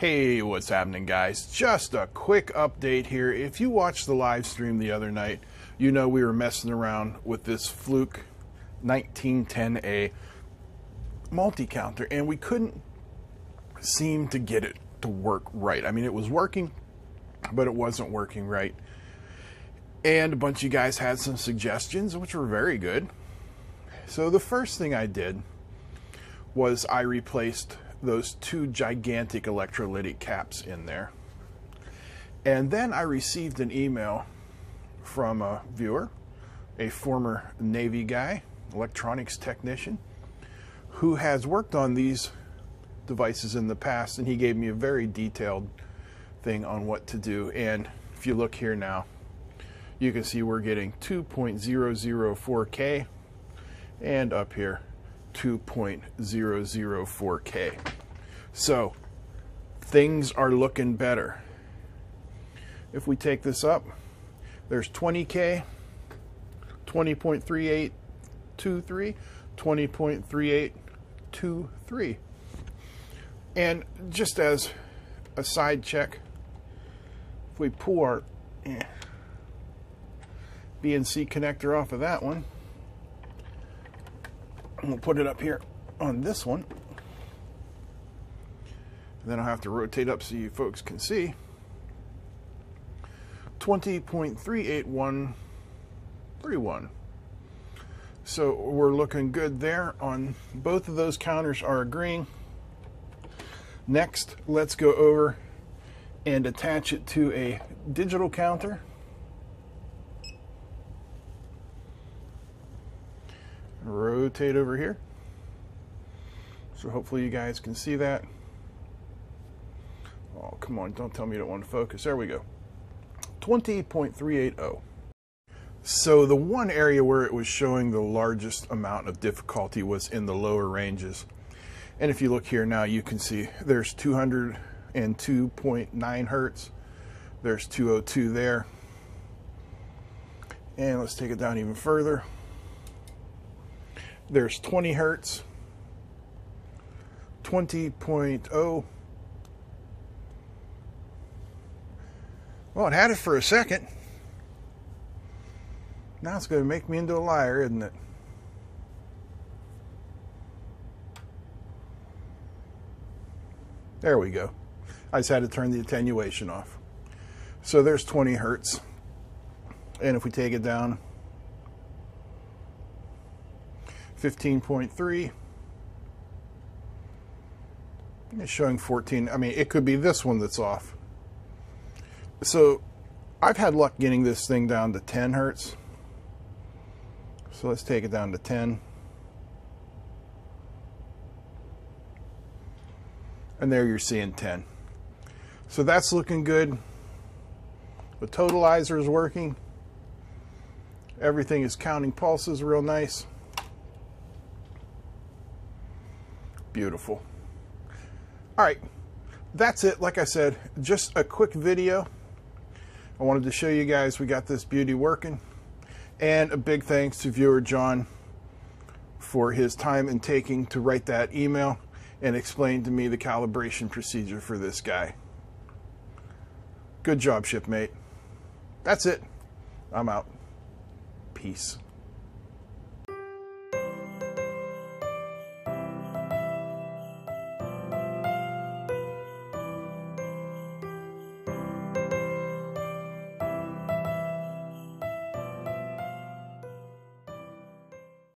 Hey, what's happening, guys? Just a quick update here. If you watched the live stream the other night, you know we were messing around with this Fluke 1910A multi counter, and we couldn't seem to get it to work right. I mean, it was working, but it wasn't working right. And a bunch of you guys had some suggestions, which were very good. So the first thing I did was I replaced those two gigantic electrolytic caps in there. And then I received an email from a viewer, a former Navy guy, electronics technician, who has worked on these devices in the past, and he gave me a very detailed thing on what to do. And if you look here now, you can see we're getting 2.004K and up here 2.004K. So things are looking better. If we take this up, there's 20K, 20.3823, 20.3823. And just as a side check, if we pull our eh, BNC connector off of that one, we'll put it up here on this one. And Then I'll have to rotate up so you folks can see. 20.38131. So we're looking good there on both of those counters are agreeing. Next, let's go over and attach it to a digital counter. Rotate over here. So hopefully you guys can see that. Oh, come on, don't tell me you don't want to focus. There we go. 20.380. So the one area where it was showing the largest amount of difficulty was in the lower ranges. And if you look here now, you can see there's 202.9 hertz. There's 202 there. And let's take it down even further. There's 20 hertz, 20.0. Well, it had it for a second. Now it's going to make me into a liar, isn't it? There we go. I just had to turn the attenuation off. So there's 20 hertz. And if we take it down, 15.3, it's showing 14. I mean, it could be this one that's off. So I've had luck getting this thing down to 10 hertz. So let's take it down to 10. And there you're seeing 10. So that's looking good. The totalizer is working. Everything is counting pulses real nice. Beautiful. All right, that's it. Like I said, just a quick video. I wanted to show you guys we got this beauty working. And a big thanks to viewer John for his time and taking to write that email and explain to me the calibration procedure for this guy. Good job, shipmate. That's it. I'm out. Peace.